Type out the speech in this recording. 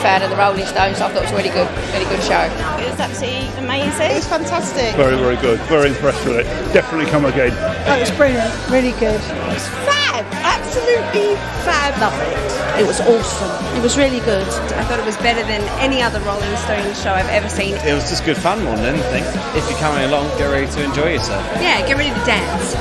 fan of the Rolling Stones. So I thought it was a really good, really good show. It was absolutely amazing. It was fantastic. Very, very good. Very impressed with it. Definitely come again. That it was brilliant. Really good. It was fab. Absolutely fab. Love it. It was awesome. It was really good. I thought it was better than any other Rolling Stones show I've ever seen. It was just good fun more than anything. If you're coming along, get ready to enjoy yourself. Yeah, get ready to dance.